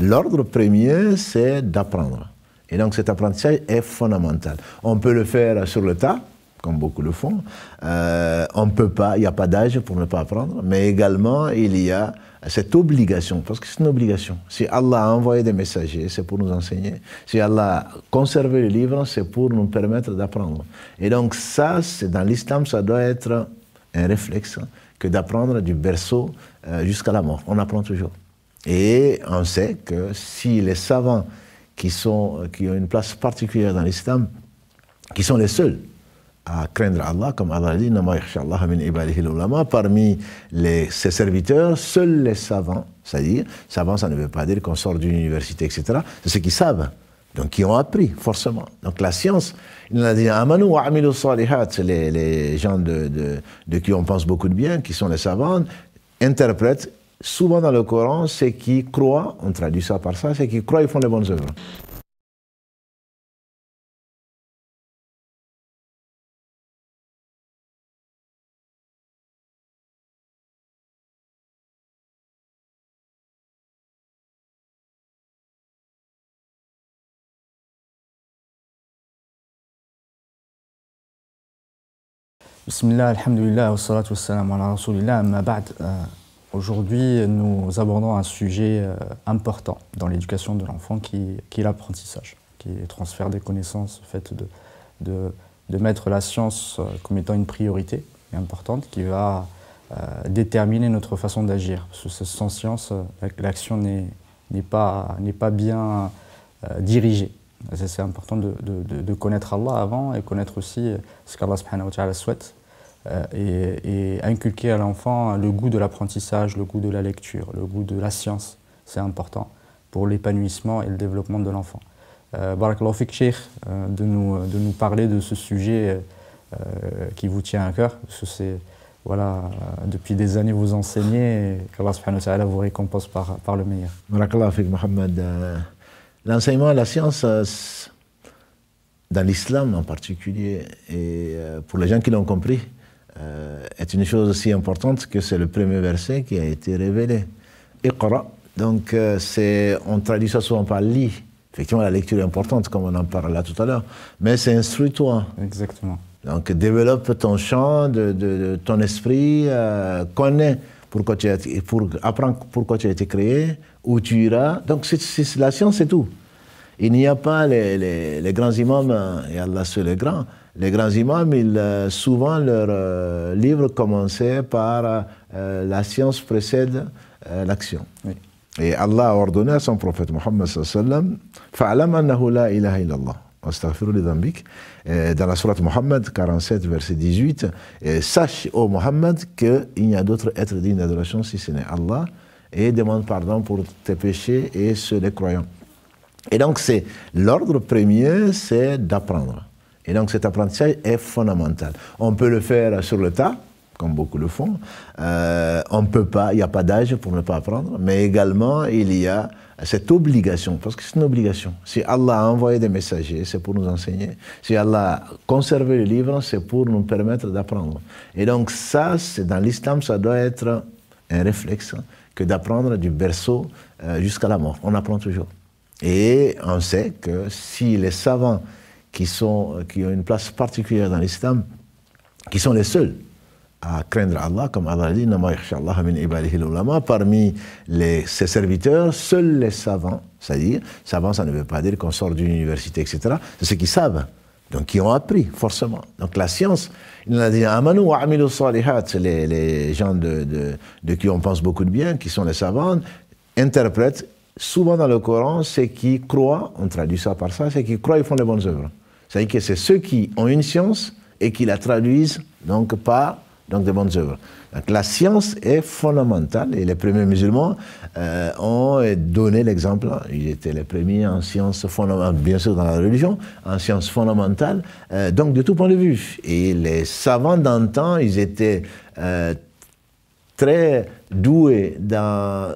l'ordre premier, c'est d'apprendre. Et donc cet apprentissage est fondamental. On peut le faire sur le tas, comme beaucoup le font. Euh, on ne peut pas, il n'y a pas d'âge pour ne pas apprendre, mais également il y a cette obligation, parce que c'est une obligation. Si Allah a envoyé des messagers, c'est pour nous enseigner. Si Allah a conservé le livre, c'est pour nous permettre d'apprendre. Et donc ça, c'est dans l'islam, ça doit être un réflexe que d'apprendre du berceau euh, jusqu'à la mort. On apprend toujours. Et on sait que si les savants qui, ont une place particulière dans l'islam, qui sont les seuls à craindre Allah, comme Allah dit, parmi ses serviteurs, seuls les savants, c'est-à-dire, savants, ça ne veut pas dire qu'on sort d'une université, etc., c'est ceux qui savent, donc qui ont appris, forcément. Donc la science, il a dit, Amanu wa c'est les, les gens de qui on pense beaucoup de bien, qui sont les savants, interprètent souvent dans le Coran, c'est qui croient, on traduit ça par ça, c'est qui croient, ils font les bonnes œuvres. Bismillah, alhamdulillah, wa salatu wa salam ala rasulillah, amma ba'd. Euh, aujourd'hui, nous abordons un sujet euh, important dans l'éducation de l'enfant qui, est l'apprentissage, qui est le transfert des connaissances, le fait de, mettre la science euh, comme étant une priorité importante qui va déterminer notre façon d'agir. Parce que sans science, l'action n'est pas, bien dirigée. C'est important de, de, connaître Allah avant et connaître aussi ce qu'Allah souhaite euh, et, inculquer à l'enfant le goût de l'apprentissage, le goût de la lecture, le goût de la science. C'est important pour l'épanouissement et le développement de l'enfant. Euh, Barakallahu Sheikh, euh, de, nous, de nous parler de ce sujet euh, qui vous tient à cœur, parce que c'est, voilà, depuis des années vous enseignez et qu'Allah subhanahu wa vous récompense par, par le meilleur. Barakallahu Fik Mohamed. L'enseignement de la science, dans l'islam en particulier, et pour les gens qui l'ont compris, euh, est une chose aussi importante que c'est le premier verset qui a été révélé. Iqra. Donc, euh, c'est, on traduit ça souvent par lit. Effectivement, la lecture est importante, comme on en parlait là tout à l'heure. Mais c'est instruis-toi. Exactement. Donc, développe ton champ, de, ton esprit, euh, connais pourquoi tu as, pour, apprends pourquoi tu as été créé, où tu iras. Donc, c'est, la science, c'est tout. Il n'y a pas les, les, grands imams, et Allah seul est grand, les grands imams, ils, souvent leur euh, livre commençait par euh, la science précède euh, l'action. Et Allah a ordonné à son prophète Muhammad sallam, fa'alam annahu la ilaha illallah. Dans la sourate Muhammad 47, verset 18, et sache, ô Muhammad, qu'il n'y a d'autre être digne d'adoration si ce n'est Allah, et demande pardon pour tes péchés et ceux des croyants. Et donc, c'est l'ordre premier, c'est d'apprendre. Et donc cet apprentissage est fondamental. On peut le faire sur le tas, comme beaucoup le font. Euh, on peut pas, il n'y a pas d'âge pour ne pas apprendre, mais également il y a cette obligation, parce que c'est une obligation. Si Allah a envoyé des messagers, c'est pour nous enseigner. Si Allah a conservé le livre, c'est pour nous permettre d'apprendre. Et donc ça, c'est dans l'islam, ça doit être un réflexe que d'apprendre du berceau euh, jusqu'à la mort. On apprend toujours. Et on sait que si les savants qui, sont, qui ont une place particulière dans l'islam, qui sont les seuls à craindre Allah, comme Allah dit, parmi les, ses serviteurs, seuls les savants, c'est-à-dire, savants, ça ne veut pas dire qu'on sort d'une université, etc., c'est ceux qui savent, donc qui ont appris, forcément. Donc la science, il a dit, Amanu wa c'est les, les gens de, de, de qui on pense beaucoup de bien, qui sont les savants, interprètent souvent dans le Coran, c'est qui croient, on traduit ça par ça, c'est qui croient, ils font les bonnes œuvres. C'est-à-dire que c'est ceux qui ont une science et qui la traduisent donc par donc de bonnes œuvres. La science est fondamentale et les premiers musulmans euh, ont donné l'exemple. Ils étaient les premiers en sciences fondamentales, bien sûr dans la religion, en sciences fondamentales, euh, donc de tout point de vue. Et les savants d'antan, ils étaient euh, très doués dans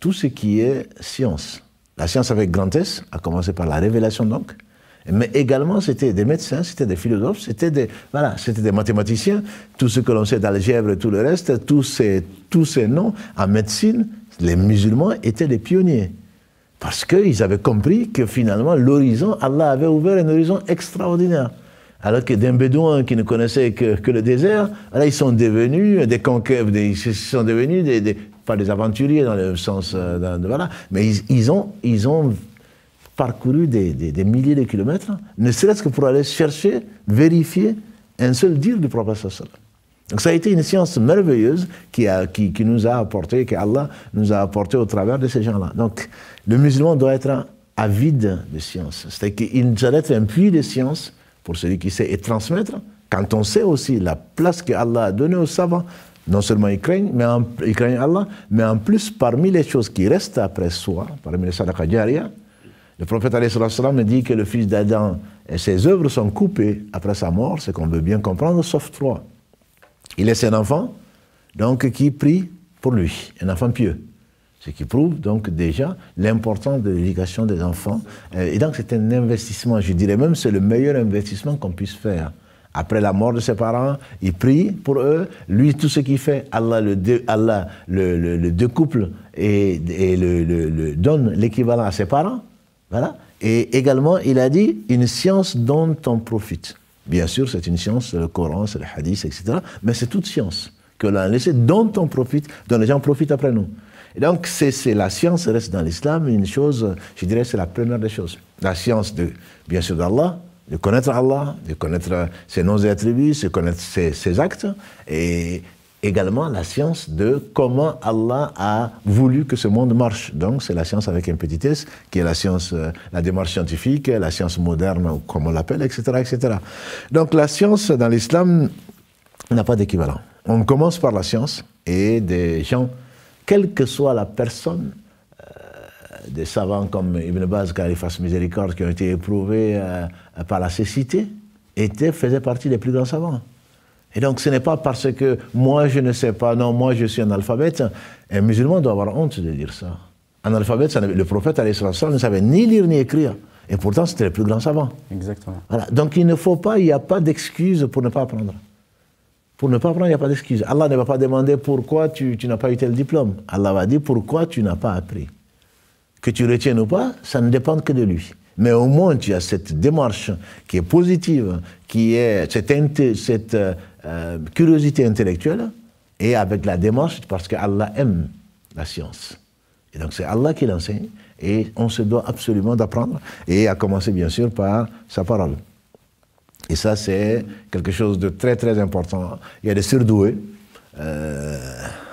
tout ce qui est science. La science avec grand S, à commencer par la révélation donc, Mais également, c'était des médecins, c'était des philosophes, c'était des, voilà, c'était des mathématiciens. Tout ce que l'on sait d'algèbre et tout le reste, tous ces, tous ces noms en médecine, les musulmans étaient des pionniers. Parce qu'ils avaient compris que finalement, l'horizon, Allah avait ouvert un horizon extraordinaire. Alors que d'un bédouin qui ne connaissait que, le désert, là, ils sont devenus des conquérants, ils sont devenus des, pas des aventuriers dans le sens, euh, de, voilà, mais ils, ont, ils ont parcouru des, des, milliers de kilomètres, ne serait-ce que pour aller chercher, vérifier un seul dire du prophète donc ça a été une science merveilleuse qui, a, qui, qui nous a apporté, que Allah nous a apporté au travers de ces gens-là. Donc le musulman doit être avide de science. C'est-à-dire qu'il doit être un puits de science pour celui qui sait et transmettre. Quand on sait aussi la place que Allah a donnée aux savants, non seulement ils craignent, mais ils craignent Allah, mais en plus, parmi les choses qui restent après soi, parmi les sadaqa le prophète me dit que le fils d'Adam et ses œuvres sont coupées après sa mort, c'est qu'on veut bien comprendre, sauf trois. Il laisse un enfant, donc qui prie pour lui, un enfant pieux. Ce qui prouve donc déjà l'importance de l'éducation des enfants. Euh, et donc c'est un investissement, je dirais même c'est le meilleur investissement qu'on puisse faire. Après la mort de ses parents, il prie pour eux. Lui, tout ce qu'il fait, Allah le, découple et, le, donne l'équivalent à ses parents. Voilà. Et également, il a dit une science dont on profite. Bien sûr, c'est une science, le Coran, c'est le hadith, etc. Mais c'est toute science que l'on a laissée, dont on profite, dont les gens profitent après nous. Et donc, la science reste dans l'islam une chose, je dirais, c'est la première des choses. La science, de, bien sûr, d'Allah, de connaître Allah, de connaître ses noms et attributs, de connaître ses, ses actes, et également la science de comment Allah a voulu que ce monde marche. Donc c'est la science avec un petit s, qui est la science, euh, la démarche scientifique, la science moderne, comme on l'appelle, etc., etc. Donc la science dans l'islam n'a pas d'équivalent. On commence par la science et des gens, quelle que soit la personne, euh, des savants comme Ibn Baz, fasse Miséricorde, qui ont été éprouvés euh, par la cécité, étaient, faisaient partie des plus grands savants. Et donc ce n'est pas parce que moi je ne sais pas, non, moi je suis un alphabète. Un musulman doit avoir honte de dire ça. Un alphabète, le prophète ne savait ni lire ni écrire. Et pourtant c'était le plus grand savant. Exactement. Voilà. Donc il ne faut pas, il n'y a pas d'excuse pour ne pas apprendre. Pour ne pas apprendre, il n'y a pas d'excuse. Allah ne va pas demander pourquoi tu, tu n'as pas eu tel diplôme. Allah va dire pourquoi tu n'as pas appris. Que tu retiennes ou pas, ça ne dépend que de lui. Mais au moins, tu as cette démarche qui est positive, qui est cette, cette euh, curiosité intellectuelle et avec la démarche parce qu'Allah aime la science. Et donc c'est Allah qui l'enseigne et on se doit absolument d'apprendre et à commencer bien sûr par sa parole. Et ça c'est quelque chose de très très important. Il y a des surdoués. Euh,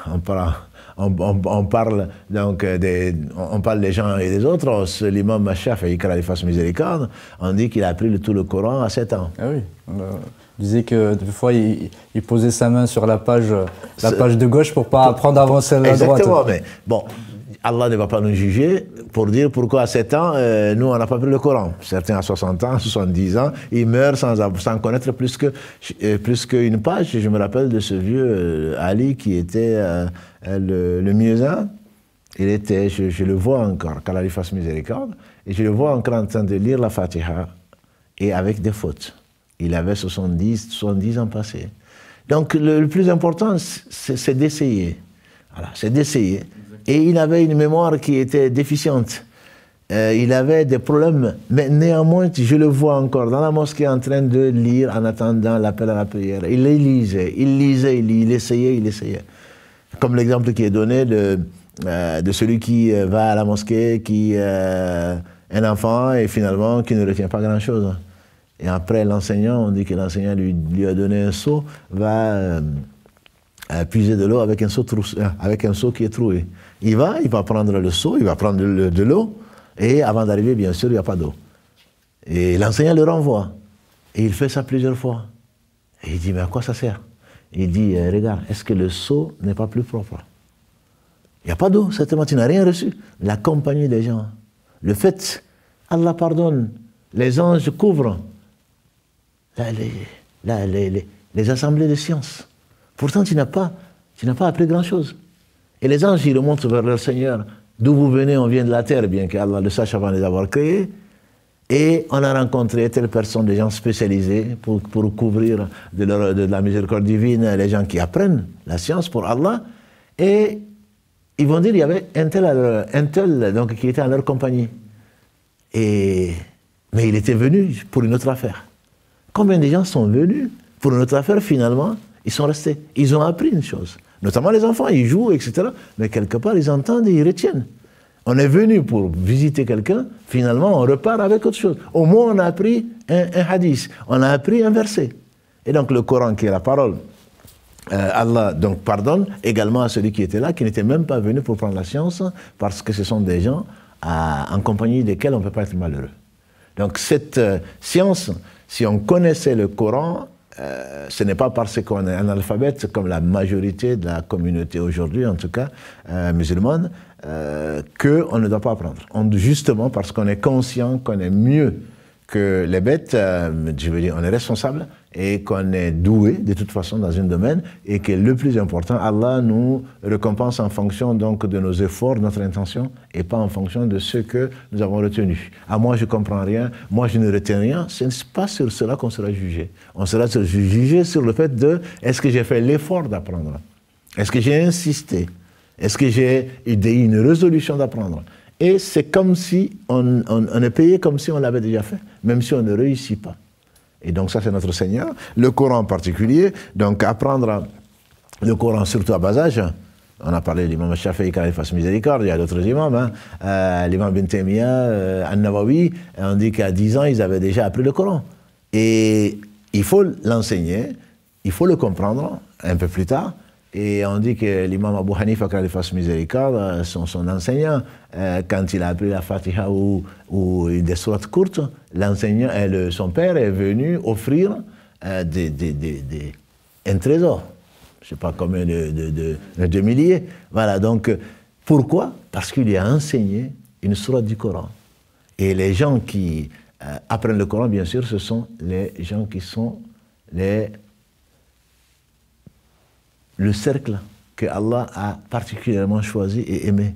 on, parle, on, parle donc des, on parle des gens et des autres. L'imam Machaf, et fasse miséricorde, on dit qu'il a appris tout le Coran à 7 ans. Ah oui. Disait que des fois, il, posait sa main sur la page, la page de gauche pour pas apprendre à avancer la droite. Exactement, mais bon, Allah ne va pas nous juger pour dire pourquoi à 7 ans, euh, nous, on n'a pas pris le Coran. Certains à 60 ans, 70 ans, ils meurent sans, sans connaître plus euh, plus qu'une page. Je me rappelle de ce vieux euh, Ali qui était le, le muezzin. Il était, je, je, le vois encore, qu'Allah lui fasse miséricorde, et je le vois encore en train de lire la Fatiha, et avec des fautes. Il avait 70, 70 ans passés. Donc le, plus important, c'est d'essayer. Voilà, c'est d'essayer. Et il avait une mémoire qui était déficiente. Euh, il avait des problèmes, mais néanmoins, je le vois encore dans la mosquée en train de lire en attendant l'appel à la prière. Il les lisait, il lisait, il, essayait, il essayait. Comme l'exemple qui est donné de, euh, de celui qui euh, va à la mosquée, qui est un enfant et finalement qui ne retient pas grand-chose. Et après, l'enseignant, on dit que l'enseignant lui, a donné un seau, va euh, puiser de l'eau avec, un seau euh, avec un seau qui est troué. Il va, il va prendre le seau, il va prendre de, l'eau, et avant d'arriver, bien sûr, il n'y a pas d'eau. Et l'enseignant le renvoie. Et il fait ça plusieurs fois. Et il dit, mais à quoi ça sert? Il dit, euh, regarde, est-ce que le seau n'est pas plus propre? Il n'y a pas d'eau, certainement, tu n'as rien reçu. La compagnie des gens. Le fait, Allah pardonne, les anges couvrent les, les, assemblées de sciences. Pourtant, tu n'as pas, pas appris grand-chose. Et les anges, ils remontent vers leur Seigneur. D'où vous venez, on vient de la terre, bien qu'Allah le sache avant de les avoir créés. Et on a rencontré telle personne, des gens spécialisés pour, pour couvrir de, la miséricorde divine les gens qui apprennent la science pour Allah. Et ils vont dire il y avait un tel, un tel donc, qui était à leur compagnie. Et, mais il était venu pour une autre affaire. Combien de gens sont venus pour une autre affaire finalement Ils sont restés. Ils ont appris une chose. Notamment les enfants, ils jouent, etc. Mais quelque part, ils entendent et ils retiennent. On est venu pour visiter quelqu'un, finalement, on repart avec autre chose. Au moins, on a appris un, hadith, on a appris un verset. Et donc, le Coran, qui est la parole, euh, Allah donc pardonne également à celui qui était là, qui n'était même pas venu pour prendre la science, parce que ce sont des gens en compagnie desquels on ne peut pas être malheureux. Donc, cette euh, science, si on connaissait le Coran, euh, ce n'est pas parce qu'on est analphabète comme la majorité de la communauté aujourd'hui, en tout cas euh, musulmane, euh, qu'on ne doit pas apprendre. justement parce qu'on est conscient qu'on est mieux que les bêtes, euh, je veux dire, on est responsable et qu'on est doué de toute façon dans un domaine et que le plus important, Allah nous récompense en fonction donc de nos efforts, de notre intention et pas en fonction de ce que nous avons retenu. À moi, je comprends rien, moi, je ne retiens rien. Ce n'est pas sur cela qu'on sera jugé. On sera jugé sur le fait de est-ce que j'ai fait l'effort d'apprendre? Est-ce que j'ai insisté? Est-ce que j'ai eu une résolution d'apprendre? Et c'est comme si on, est payé comme si on l'avait déjà fait, même si on ne réussit pas. Et donc ça, c'est notre Seigneur. Le Coran en particulier, donc apprendre le Coran surtout à bas âge. On a parlé de l'imam Shafi'i qui fasse miséricorde, il y a d'autres imams. Hein. Euh, l'imam bin Taymiyyah, euh, An-Nawawi, on dit qu'à 10 ans, ils avaient déjà appris le Coran. Et il faut l'enseigner, il faut le comprendre un peu plus tard, et on dit que l'imam Abu Hanifa, quand il fasse miséricorde, euh, son, enseignant, euh, quand il a appris la Fatiha ou, ou des sourates courtes, l'enseignant, son père est venu offrir euh, un trésor. Je ne sais pas combien de, de, milliers. Voilà, donc pourquoi? Parce qu'il lui a enseigné une sourate du Coran. Et les gens qui apprennent le Coran, bien sûr, ce sont les gens qui sont les le cercle que Allah a particulièrement choisi et aimé.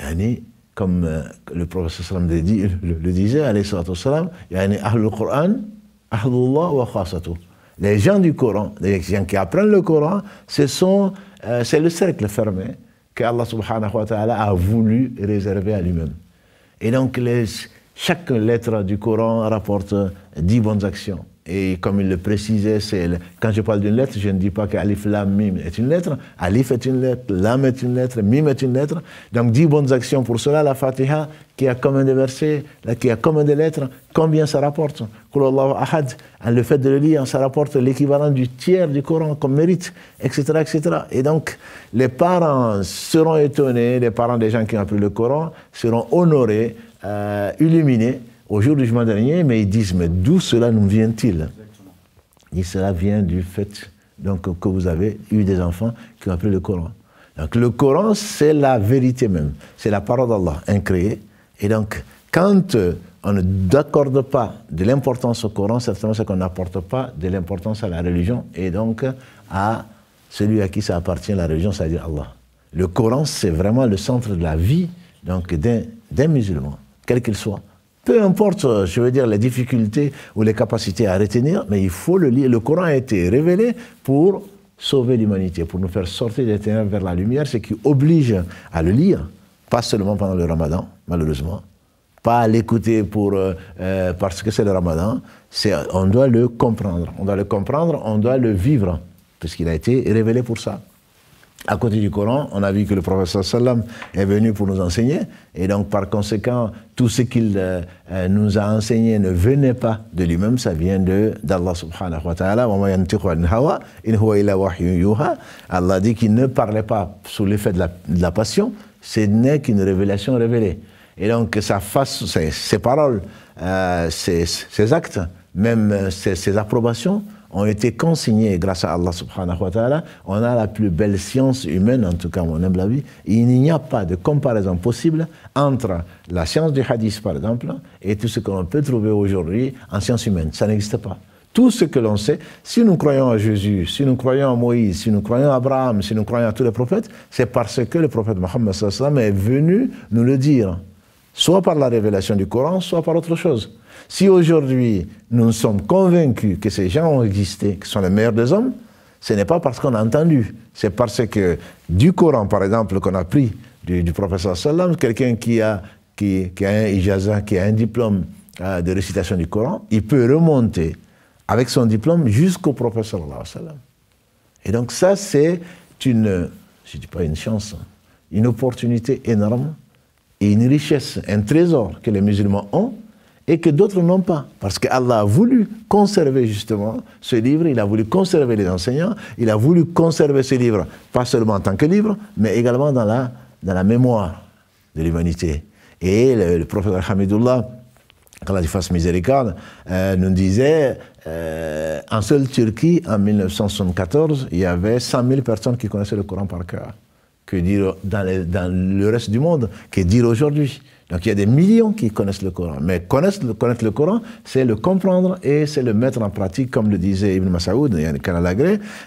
Yani, comme euh, le professeur le, dit, le, le disait, yani, Ahlul Quran, Ahlullah wa Les gens du Coran, les gens qui apprennent le Coran, euh, c'est le cercle fermé que Allah subhanahu wa ta'ala a voulu réserver à lui-même. Et donc, chaque lettre du Coran rapporte dix bonnes actions. Et comme il le précisait, quand je parle d'une lettre, je ne dis pas qu'Alif, Lam, Mim est une lettre. Alif est une lettre, Lam est une lettre, Mim est une lettre. Donc dix bonnes actions pour cela. La Fatiha, qui a combien de versets, qui a combien de lettres, combien ça rapporte? Ahad, le fait de le lire, ça rapporte l'équivalent du tiers du Coran comme mérite, etc., etc. Et donc, les parents seront étonnés, les parents des gens qui ont appris le Coran seront honorés, euh, illuminés au jour du jugement dernier, mais ils disent, mais d'où cela nous vient-il? Et cela vient du fait donc, que vous avez eu des enfants qui ont appris le Coran. Donc le Coran, c'est la vérité même, c'est la parole d'Allah, incréée. Et donc, quand euh, on ne d'accorde pas de l'importance au Coran, certainement c'est qu'on n'apporte pas de l'importance à la religion et donc à celui à qui ça appartient, la religion, c'est-à-dire Allah. Le Coran, c'est vraiment le centre de la vie d'un musulman, quel qu'il soit. Peu importe, je veux dire, les difficultés ou les capacités à retenir, mais il faut le lire. Le Coran a été révélé pour sauver l'humanité, pour nous faire sortir des ténèbres vers la lumière, ce qui oblige à le lire, pas seulement pendant le ramadan, malheureusement, pas à l'écouter pour, euh, euh, parce que c'est le ramadan, on doit le comprendre. On doit le comprendre, on doit le vivre, puisqu'il a été révélé pour ça à côté du Coran, on a vu que le professeur sallam est venu pour nous enseigner, et donc par conséquent, tout ce qu'il euh, euh, nous a enseigné ne venait pas de lui-même, ça vient d'Allah subhanahu wa ta'ala. Allah dit qu'il ne parlait pas sous l'effet de, la, passion, ce n'est qu'une révélation révélée. Et donc sa face, ses, paroles, euh, ses, actes, même ses approbations, ont été consignés grâce à Allah subhanahu wa ta'ala. On a la plus belle science humaine, en tout cas, mon humble avis. Il n'y a pas de comparaison possible entre la science du hadith, par exemple, et tout ce que l'on peut trouver aujourd'hui en science humaine. Ça n'existe pas. Tout ce que l'on sait, si nous croyons à Jésus, si nous croyons à Moïse, si nous croyons à Abraham, si nous croyons à tous les prophètes, c'est parce que le prophète Mohammed est venu nous le dire. soit par la révélation du Coran, soit par autre chose. Si aujourd'hui nous sommes convaincus que ces gens ont existé, que sont les meilleurs des hommes, ce n'est pas parce qu'on a entendu, c'est parce que du Coran, par exemple, qu'on a pris du, professeur Sallam, quelqu'un qui a, qui, a un ijaza, qui a un diplôme euh, de récitation du Coran, il peut remonter avec son diplôme jusqu'au professeur Sallam. Et donc ça, c'est une, je ne dis pas une chance, une opportunité énorme et une richesse, un trésor que les musulmans ont et que d'autres n'ont pas. Parce qu'Allah a voulu conserver justement ce livre, il a voulu conserver les enseignants, il a voulu conserver ce livre, pas seulement en tant que livre, mais également dans la, dans la mémoire de l'humanité. Et le, prophète Hamidullah, quand il fasse miséricorde, euh, nous disait, euh, en seule Turquie, en 1974, il y avait 100 000 personnes qui connaissaient le Coran par cœur. Que dire dans, le reste du monde Que dire aujourd'hui donc il y a des millions qui connaissent le Coran. Mais connaître, connaître le Coran, c'est le comprendre et c'est le mettre en pratique, comme le disait Ibn Masaoud,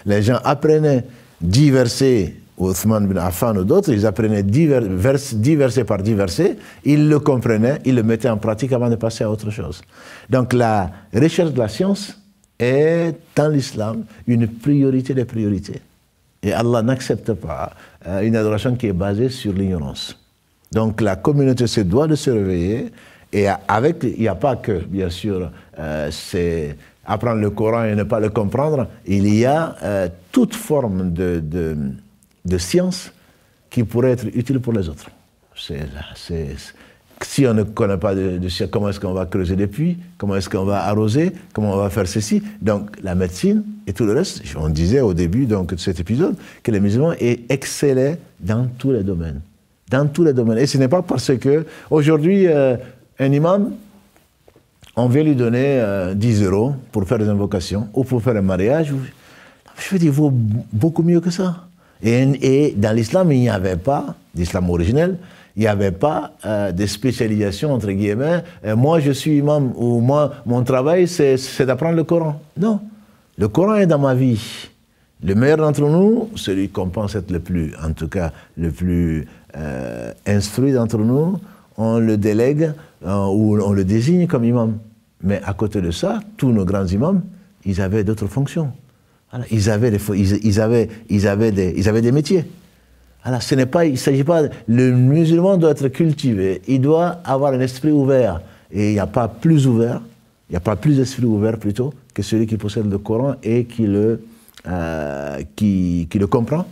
les gens apprenaient dix versets, Othman bin Affan ou d'autres, ils apprenaient dix, versets par dix versets, ils le comprenaient, ils le mettaient en pratique avant de passer à autre chose. Donc la recherche de la science est dans l'islam une priorité des priorités. Et Allah n'accepte pas euh, une adoration qui est basée sur l'ignorance. Donc la communauté se doit de se réveiller. Et avec, il n'y a pas que, bien sûr, euh, c'est apprendre le Coran et ne pas le comprendre. Il y a euh, toute forme de, de, science qui pourrait être utile pour les autres. Si on ne connaît pas de, de comment est-ce qu'on va creuser des puits, comment est-ce qu'on va arroser, comment on va faire ceci? Donc la médecine et tout le reste, on disait au début de cet épisode que les musulmans excellaient dans tous les domaines dans tous les domaines. Et ce n'est pas parce que aujourd'hui, euh, un imam, on vient lui donner 10 euh, euros pour faire des invocations ou pour faire un mariage. Je veux dire, il vaut beaucoup mieux que ça. Et, dans l'islam, il n'y avait pas, l'islam originel, il n'y avait pas euh, de spécialisation, entre guillemets. moi, je suis imam, ou moi, mon travail, c'est d'apprendre le Coran. Non. Le Coran est dans ma vie. Le meilleur d'entre nous, celui qu'on pense être le plus, en tout cas, le plus euh, instruit d'entre nous, on le délègue euh, ou on le désigne comme imam. Mais à côté de ça, tous nos grands imams, ils avaient d'autres fonctions. Ils, avaient des, ils, avaient, ils, avaient des, ils avaient des métiers. Ce n'est pas, il s'agit pas. Le musulman doit être cultivé. Il doit avoir un esprit ouvert. Et il n'y a pas plus ouvert, il n'y a pas plus d'esprit ouvert plutôt que celui qui possède le Coran et qui le, euh, qui, qui le comprend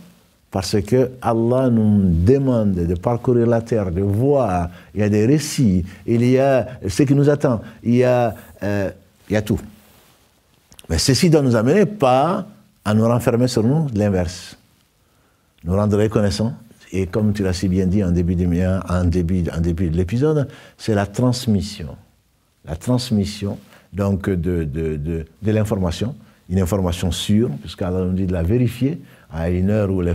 parce que Allah nous demande de parcourir la terre, de voir, il y a des récits, il y a ce qui nous attend, il y a, euh, il y a tout. Mais ceci doit nous amener pas à nous renfermer sur nous, l'inverse. Nous rendre reconnaissants. Et comme tu l'as si bien dit en début de, en début, en début de l'épisode, c'est la transmission. La transmission donc de, de, de, l'information, une information sûre, puisqu'Allah nous dit de la vérifier, à une heure où les,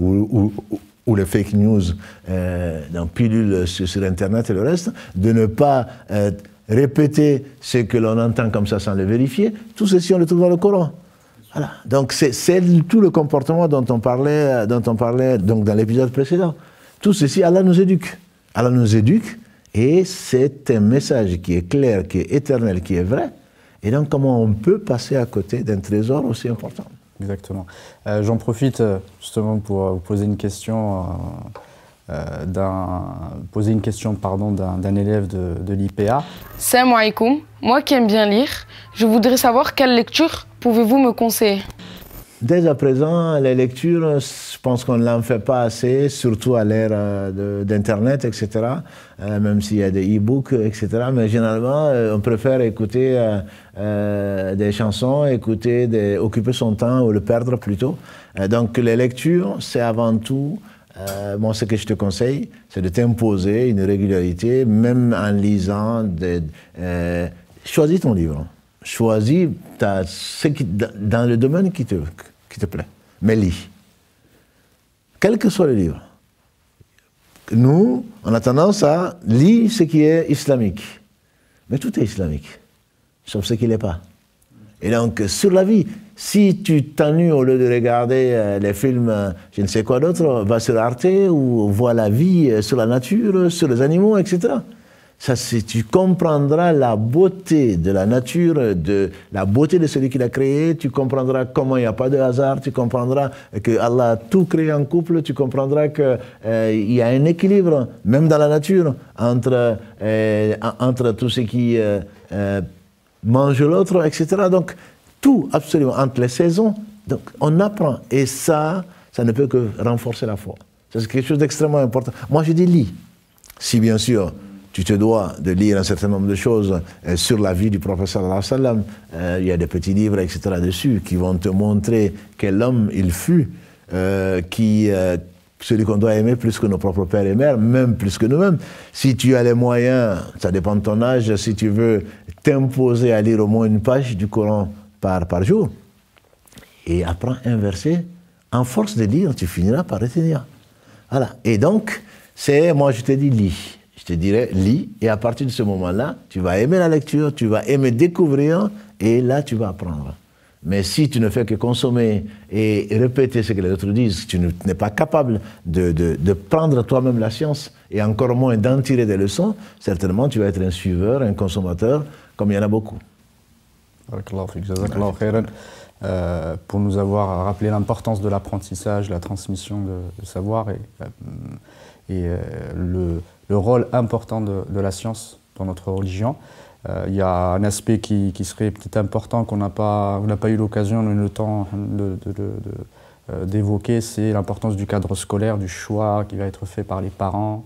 où, les fake news euh, dans pilule sur, Internet et le reste, de ne pas euh, répéter ce que l'on entend comme ça sans le vérifier. Tout ceci, on le trouve dans le Coran. Voilà. Donc c'est tout le comportement dont on parlait, dont on parlait donc dans l'épisode précédent. Tout ceci, Allah nous éduque. Allah nous éduque et c'est un message qui est clair, qui est éternel, qui est vrai. Et donc comment on peut passer à côté d'un trésor aussi important? Exactement. Euh, j'en profite euh, justement pour vous poser une question. Euh, d'un poser une question pardon d'un élève de, de l'IPA. Salam alaikum. Moi qui aime bien lire, je voudrais savoir quelle lecture pouvez-vous me conseiller? Dès à présent, les lectures, je pense qu'on ne l'en fait pas assez, surtout à l'ère euh, d'Internet, etc. Euh, même s'il y a des e-books, etc. Mais généralement, euh, on préfère écouter des chansons, écouter, des, occuper son temps ou le perdre plutôt. donc les lectures, c'est avant tout, moi ce que je te conseille, c'est de t'imposer une régularité, même en lisant. Des, choisis ton livre choisis ce qui, dans le domaine qui te, qui te plaît, mais lis. Quel que soit le livre. Nous, on a tendance à lire ce qui est islamique. Mais tout est islamique, sauf ce qui n'est pas. Et donc, sur la vie, si tu t'ennuies au lieu de regarder euh, les films, euh, je ne sais quoi d'autre, va sur Arte ou vois la vie euh, sur la nature, sur les animaux, etc. ça, tu comprendras la beauté de la nature, de la beauté de celui qui l'a créé, tu comprendras comment il n'y a pas de hasard, tu comprendras que Allah a tout créé en couple, tu comprendras qu'il y a un équilibre, même dans la nature, entre, entre tout ce qui mange l'autre, etc. Donc, tout, absolument, entre les saisons. Donc, on apprend. Et ça, ça ne peut que renforcer la foi. C'est quelque chose d'extrêmement important. Moi, je dis lis. Si, bien sûr, tu te dois de lire un certain nombre de choses euh, sur la vie du professeur sallam. Euh, il y a des petits livres, etc. dessus qui vont te montrer quel homme il fut, euh, qui, celui qu'on doit aimer plus que nos propres pères et mères, même plus que nous-mêmes. Si tu as les moyens, ça dépend de ton âge, si tu veux t'imposer à lire au moins une page du Coran par, jour, et apprends un verset, en force de lire, tu finiras par retenir. Voilà. Et donc, c'est, moi je te dis, lis je te dirais, lis, et à partir de ce moment-là, tu vas aimer la lecture, tu vas aimer découvrir, et là, tu vas apprendre. Mais si tu ne fais que consommer et répéter ce que les autres disent, tu n'es pas capable de, prendre toi-même la science et encore moins d'en tirer des leçons, certainement tu vas être un suiveur, un consommateur, comme il y en a beaucoup. Euh, pour nous avoir rappelé l'importance de l'apprentissage, la transmission de, savoir et, euh, euh, le rôle important de, la science dans notre religion. Euh, il y a un aspect qui, serait peut-être important qu'on n'a pas, pas eu l'occasion le temps euh, d'évoquer, c'est l'importance du cadre scolaire, du choix qui va être fait par les parents,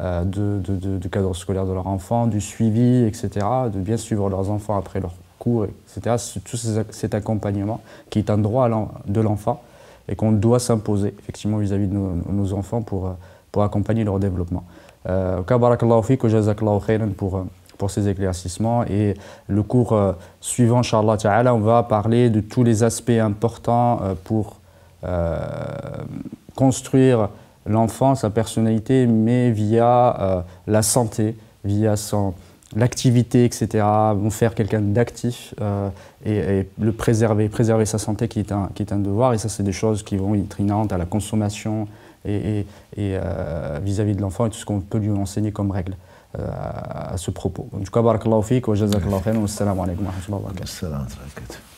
euh, du cadre scolaire de leur enfant, du suivi, etc., de bien suivre leurs enfants après leurs cours, etc. Tout cet accompagnement qui est un droit de l'enfant et qu'on doit s'imposer effectivement vis-à-vis de nos, enfants pour, pour accompagner leur développement. Euh, pour, pour ces éclaircissements. Et le cours euh, suivant, Ta'ala, on va parler de tous les aspects importants pour construire l'enfant, sa personnalité, mais via la santé, via l'activité, etc., faire quelqu'un d'actif et, le préserver, préserver sa santé qui est, un, devoir. Et ça, c'est des choses qui vont être inhérentes à la consommation, et, euh, vis-à-vis de l'enfant et tout ce qu'on peut lui enseigner comme règle euh, à, ce propos. En tout cas, barakallahu fik wa jazakallahu khairan wa assalamu alaikum wa rahmatullahi wa barakatuh.